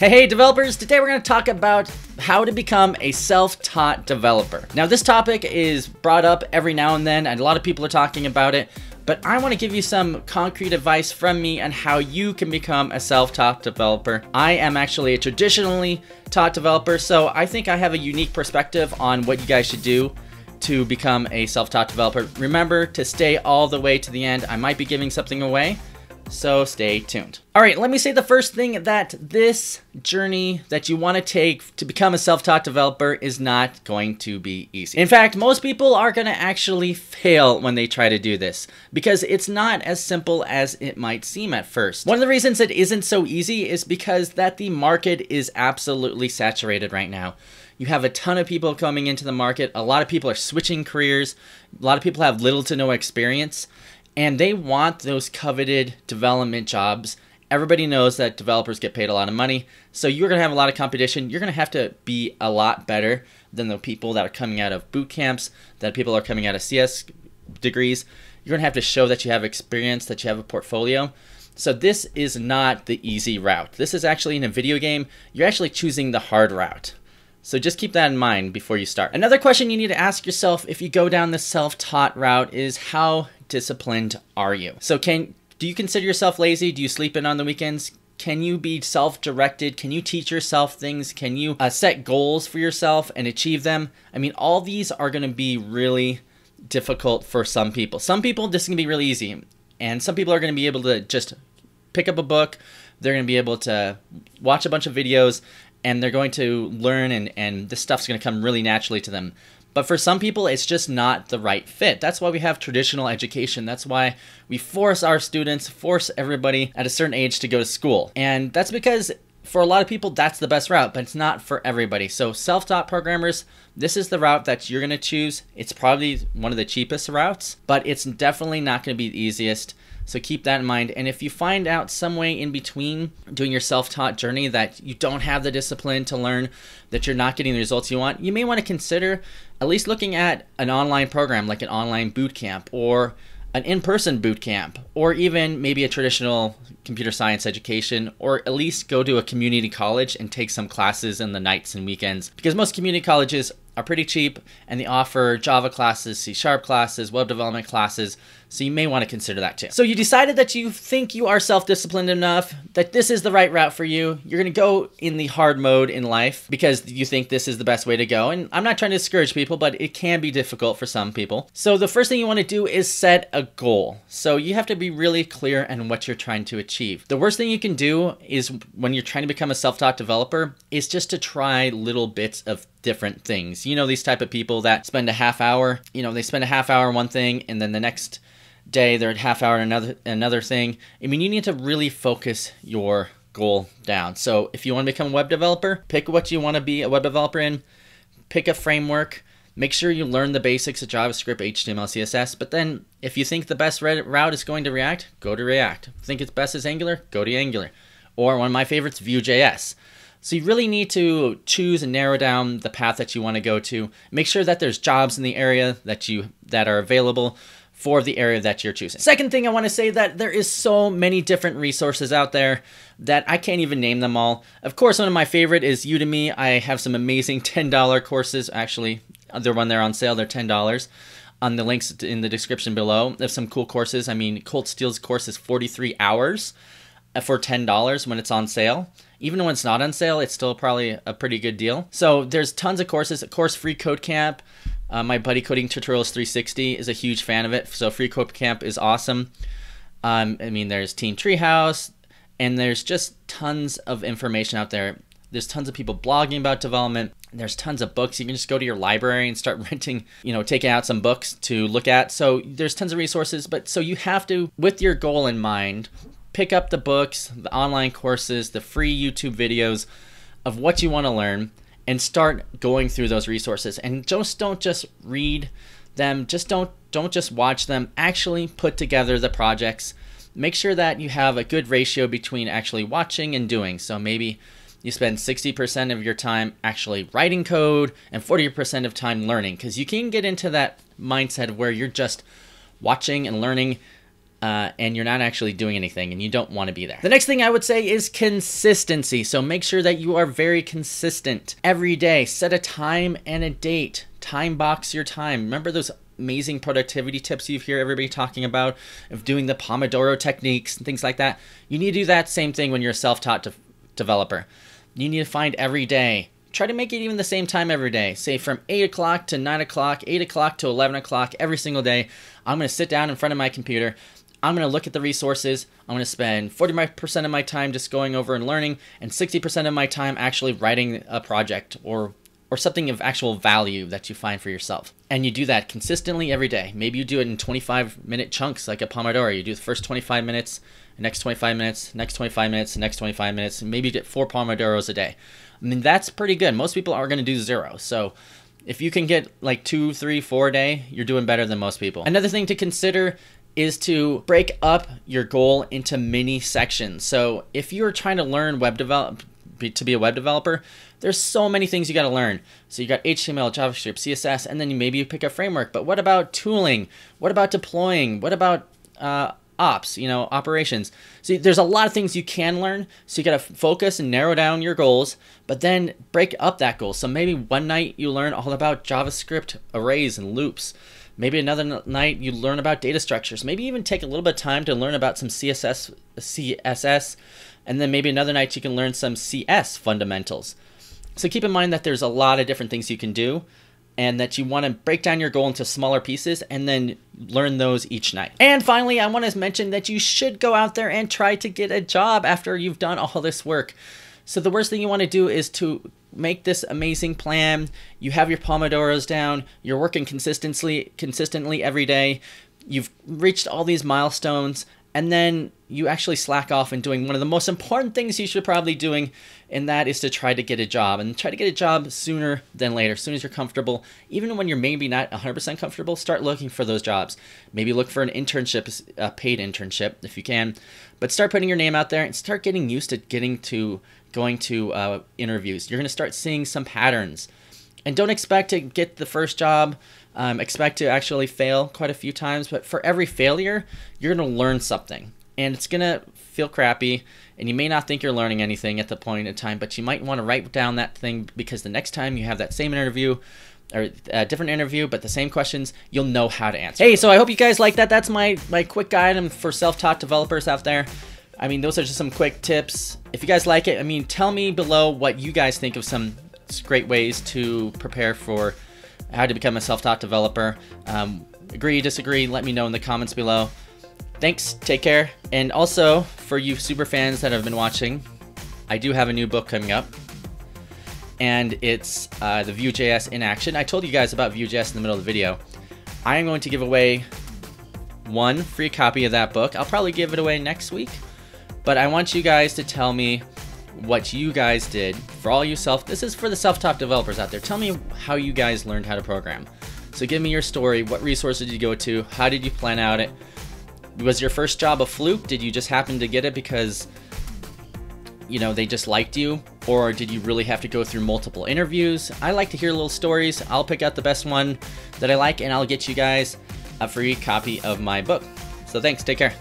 Hey, hey, developers! Today we're going to talk about how to become a self-taught developer. Now, this topic is brought up every now and then, and a lot of people are talking about it, but I want to give you some concrete advice from me on how you can become a self-taught developer. I am actually a traditionally taught developer, so I think I have a unique perspective on what you guys should do to become a self-taught developer. Remember to stay all the way to the end. I might be giving something away, so stay tuned. All right, let me say the first thing that this journey that you want to take to become a self-taught developer is not going to be easy. In fact, most people are going to actually fail when they try to do this because it's not as simple as it might seem at first. One of the reasons it isn't so easy is because that the market is absolutely saturated right now. You have a ton of people coming into the market. A lot of people are switching careers. A lot of people have little to no experience and they want those coveted development jobs. Everybody knows that developers get paid a lot of money, so you're going to have a lot of competition. You're going to have to be a lot better than the people that are coming out of boot camps, that people are coming out of CS degrees. You're going to have to show that you have experience, that you have a portfolio. So this is not the easy route. This is actually in a video game, you're actually choosing the hard route. So just keep that in mind before you start. Another question you need to ask yourself if you go down the self-taught route is how disciplined are you? So can do you consider yourself lazy? Do you sleep in on the weekends? Can you be self-directed? Can you teach yourself things? Can you uh, set goals for yourself and achieve them? I mean, all these are going to be really difficult for some people. Some people, this to be really easy. And some people are going to be able to just pick up a book. They're going to be able to watch a bunch of videos and they're going to learn and, and this stuff's going to come really naturally to them. But for some people, it's just not the right fit. That's why we have traditional education. That's why we force our students, force everybody at a certain age to go to school. And that's because for a lot of people, that's the best route, but it's not for everybody. So self-taught programmers, this is the route that you're going to choose. It's probably one of the cheapest routes, but it's definitely not going to be the easiest. So keep that in mind. And if you find out some way in between doing your self-taught journey that you don't have the discipline to learn, that you're not getting the results you want, you may want to consider at least looking at an online program like an online boot camp or an in-person boot camp or even maybe a traditional computer science education or at least go to a community college and take some classes in the nights and weekends. Because most community colleges are pretty cheap and they offer Java classes, C Sharp classes, web development classes, so you may want to consider that too. So you decided that you think you are self-disciplined enough, that this is the right route for you. You're going to go in the hard mode in life because you think this is the best way to go. And I'm not trying to discourage people, but it can be difficult for some people. So the first thing you want to do is set a goal. So you have to be really clear on what you're trying to achieve. The worst thing you can do is when you're trying to become a self-taught developer is just to try little bits of different things. You know, these type of people that spend a half hour, you know, they spend a half hour on one thing and then the next day they're a half hour another another thing. I mean, you need to really focus your goal down. So if you want to become a web developer, pick what you want to be a web developer in, pick a framework, make sure you learn the basics of JavaScript, HTML, CSS, but then if you think the best route is going to React, go to React. Think it's best is Angular, go to Angular. Or one of my favorites, Vue.js. So you really need to choose and narrow down the path that you want to go to. Make sure that there's jobs in the area that you that are available for the area that you're choosing. Second thing I want to say that there is so many different resources out there that I can't even name them all. Of course, one of my favorite is Udemy. I have some amazing $10 courses. Actually, they're when they're on sale, they're $10 on the links in the description below. There's some cool courses. I mean, Colt Steele's course is 43 hours uh, for $10 when it's on sale. Even when it's not on sale, it's still probably a pretty good deal. So there's tons of courses. Of course Free Code Camp. Uh, my buddy Coding Tutorials 360 is a huge fan of it. So Free Code Camp is awesome. Um, I mean, there's Team Treehouse, and there's just tons of information out there. There's tons of people blogging about development. There's tons of books. You can just go to your library and start renting, you know, taking out some books to look at. So there's tons of resources. But so you have to, with your goal in mind, pick up the books, the online courses, the free YouTube videos of what you want to learn and start going through those resources. And just don't just read them. Just don't don't just watch them. Actually put together the projects. Make sure that you have a good ratio between actually watching and doing. So maybe you spend 60% of your time actually writing code and 40% of time learning because you can get into that mindset where you're just watching and learning uh, and you're not actually doing anything and you don't want to be there. The next thing I would say is consistency. So make sure that you are very consistent every day. Set a time and a date. Time box your time. Remember those amazing productivity tips you hear everybody talking about of doing the Pomodoro techniques and things like that. You need to do that same thing when you're a self-taught de- developer. You need to find every day. Try to make it even the same time every day. Say from 8 o'clock to 9 o'clock, 8 o'clock to 11 o'clock every single day. I'm going to sit down in front of my computer I'm going to look at the resources. I'm going to spend 40% of my time just going over and learning, and 60% of my time actually writing a project or or something of actual value that you find for yourself. And you do that consistently every day. Maybe you do it in 25 minute chunks like a Pomodoro. You do the first 25 minutes, next 25 minutes, next 25 minutes, next 25 minutes, and maybe you get four Pomodoros a day. I mean, that's pretty good. Most people are going to do zero. So if you can get like two, three, four a day, you're doing better than most people. Another thing to consider is to break up your goal into mini sections. So if you're trying to learn web develop to be a web developer, there's so many things you got to learn. So you got HTML, JavaScript, CSS, and then maybe you pick a framework. But what about tooling? What about deploying? What about uh, ops? You know, operations. So there's a lot of things you can learn. So you got to focus and narrow down your goals, but then break up that goal. So maybe one night you learn all about JavaScript arrays and loops. Maybe another night you learn about data structures. Maybe even take a little bit of time to learn about some CSS, CSS, and then maybe another night you can learn some CS fundamentals. So keep in mind that there's a lot of different things you can do and that you want to break down your goal into smaller pieces and then learn those each night. And finally, I want to mention that you should go out there and try to get a job after you've done all this work. So the worst thing you want to do is to make this amazing plan. You have your pomodoros down. You're working consistently consistently every day. You've reached all these milestones and then you actually slack off in doing one of the most important things you should probably doing and that is to try to get a job and try to get a job sooner than later as soon as you're comfortable even when you're maybe not 100% comfortable start looking for those jobs maybe look for an internship a paid internship if you can but start putting your name out there and start getting used to getting to going to uh, interviews. You're going to start seeing some patterns. And don't expect to get the first job. Um, expect to actually fail quite a few times. But for every failure, you're going to learn something. And it's going to feel crappy. And you may not think you're learning anything at the point in time, but you might want to write down that thing because the next time you have that same interview, or a different interview, but the same questions, you'll know how to answer. Hey, so I hope you guys like that. That's my, my quick guide for self-taught developers out there. I mean, those are just some quick tips. If you guys like it, I mean, tell me below what you guys think of some great ways to prepare for how to become a self-taught developer. Um, agree, disagree, let me know in the comments below. Thanks, take care. And also, for you super fans that have been watching, I do have a new book coming up. And it's uh, the Vue.js in action. I told you guys about Vue.js in the middle of the video. I am going to give away one free copy of that book. I'll probably give it away next week. But I want you guys to tell me what you guys did for all you self. This is for the self-taught developers out there. Tell me how you guys learned how to program. So give me your story. What resources did you go to? How did you plan out it? Was your first job a fluke? Did you just happen to get it because you know they just liked you or did you really have to go through multiple interviews i like to hear little stories i'll pick out the best one that i like and i'll get you guys a free copy of my book so thanks take care